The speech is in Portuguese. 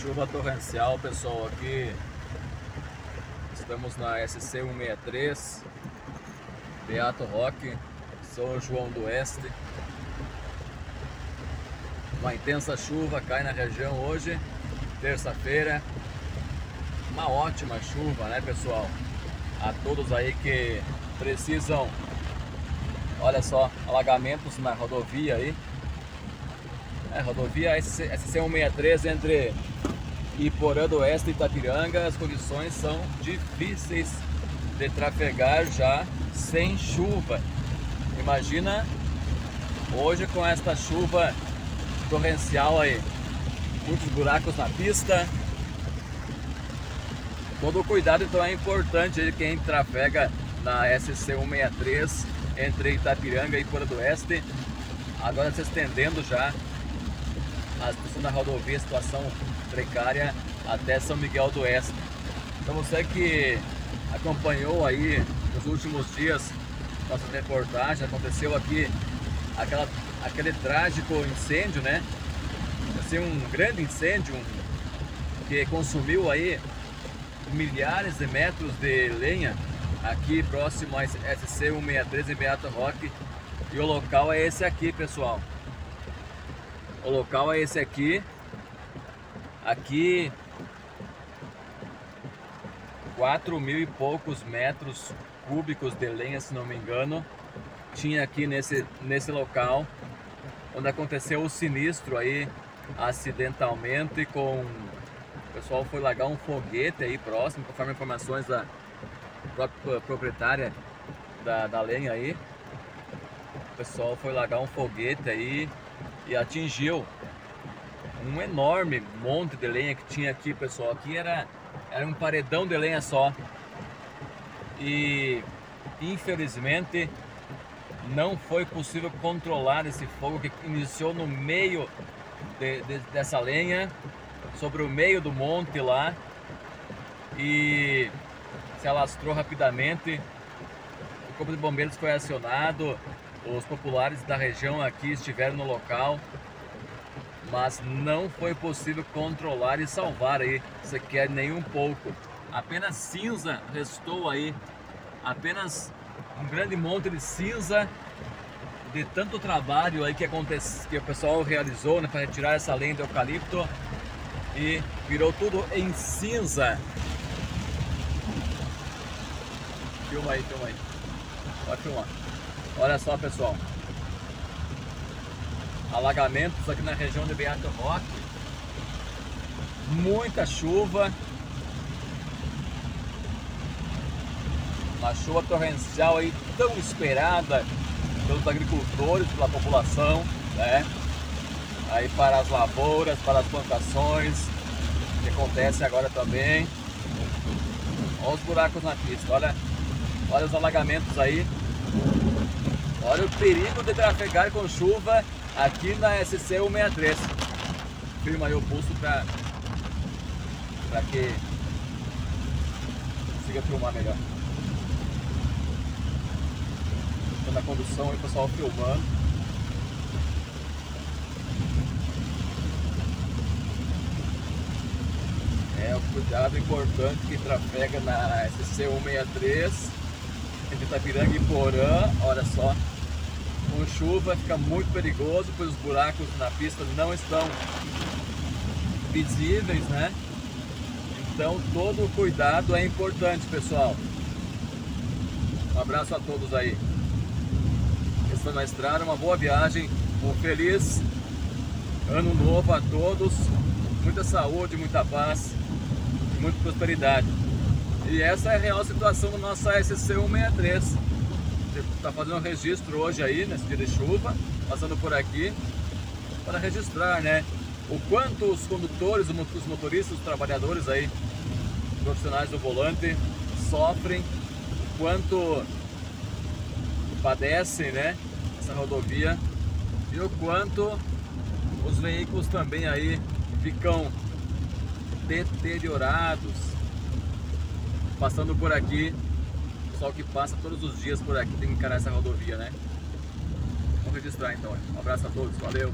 chuva torrencial, pessoal, aqui estamos na SC 163, Beato Roque, São João do Oeste. Uma intensa chuva cai na região hoje, terça-feira. Uma ótima chuva, né, pessoal? A todos aí que precisam, olha só, alagamentos na rodovia aí. É, rodovia SC, SC 163 entre Iporã do Oeste e Itapiranga, as condições são difíceis de trafegar já sem chuva. Imagina hoje com esta chuva torrencial aí, muitos buracos na pista. Todo cuidado então é importante aí quem trafega na SC 163 entre Itapiranga e Iporã do Oeste. Agora se estendendo já a situação da rodovia, situação precária até São Miguel do Oeste. Então você que acompanhou aí nos últimos dias nossa reportagem, aconteceu aqui aquela, aquele trágico incêndio, né? Assim, um grande incêndio que consumiu aí milhares de metros de lenha aqui próximo a SC 163 em Beato Roque e o local é esse aqui, pessoal. O local é esse aqui. Aqui, 4 mil e poucos metros cúbicos de lenha, se não me engano, tinha aqui nesse, nesse local, onde aconteceu o sinistro aí, acidentalmente, com... O pessoal foi largar um foguete aí próximo, conforme informações da própria proprietária da, da lenha aí. O pessoal foi largar um foguete aí e atingiu um enorme monte de lenha que tinha aqui, pessoal. Aqui era, era um paredão de lenha só. E infelizmente não foi possível controlar esse fogo que iniciou no meio de, de, dessa lenha, sobre o meio do monte lá. E se alastrou rapidamente. O corpo de bombeiros foi acionado, os populares da região aqui estiveram no local, mas não foi possível controlar e salvar aí sequer nem um pouco. Apenas cinza restou aí, apenas um grande monte de cinza de tanto trabalho aí que acontece, que o pessoal realizou né, para retirar essa lenha de eucalipto e virou tudo em cinza. Filma aí, filma aí. Pode filmar. Olha só, pessoal. Alagamentos aqui na região de Beato Roque. Muita chuva. Uma chuva torrencial aí tão esperada pelos agricultores, pela população, né? Aí para as lavouras, para as plantações, que acontece agora também. Olha os buracos na pista, olha, olha os alagamentos aí. Olha o perigo de trafegar com chuva aqui na SC 163. Firma aí o pulso para para que consiga filmar melhor. Estou na condução aí, pessoal filmando. É o cuidado importante que trafega na SC 163 entre Itapiranga e Porã, olha só. Com chuva fica muito perigoso, pois os buracos na pista não estão visíveis, né? Então todo cuidado é importante, pessoal. Um abraço a todos aí. Estão na estrada, uma boa viagem, um feliz ano novo a todos, muita saúde, muita paz muita prosperidade. E essa é a real situação da nossa SC 163. Está fazendo um registro hoje aí, nesse dia de chuva, passando por aqui, para registrar, né? O quanto os condutores, os motoristas, os trabalhadores aí, profissionais do volante, sofrem, o quanto padecem, né? Essa rodovia e o quanto os veículos também aí ficam deteriorados, passando por aqui, o pessoal que passa todos os dias por aqui tem que encarar essa rodovia, né? Vamos registrar então. Um abraço a todos, valeu!